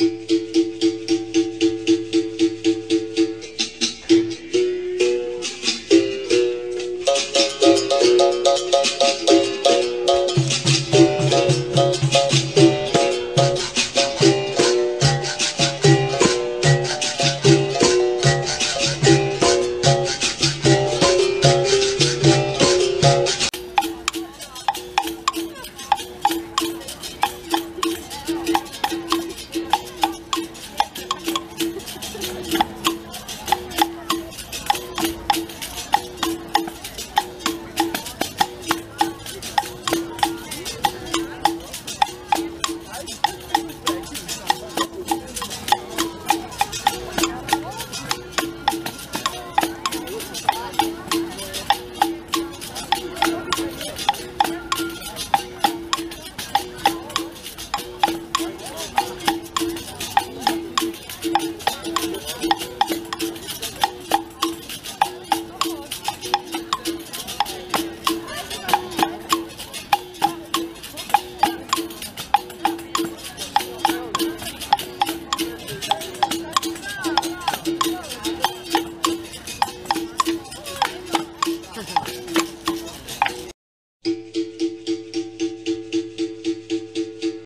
Música